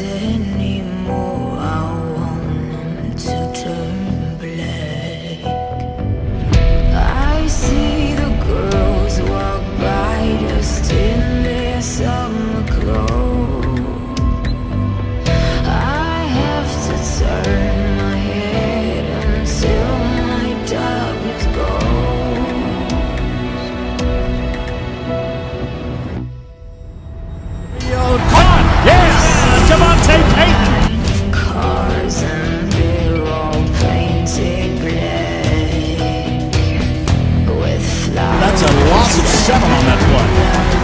no colors anymore. loss of seven on that play.